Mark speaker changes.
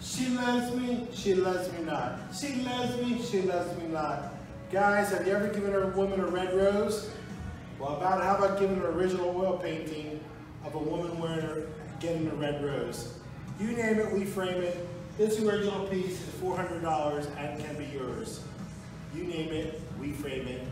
Speaker 1: She loves me, she loves me not. She loves me, she loves me not. Guys, have you ever given a woman a red rose? Well, about how about giving an original oil painting of a woman wearing a, getting a red rose? You name it, we frame it. This original piece is $400 and can be yours. You name it, we frame it.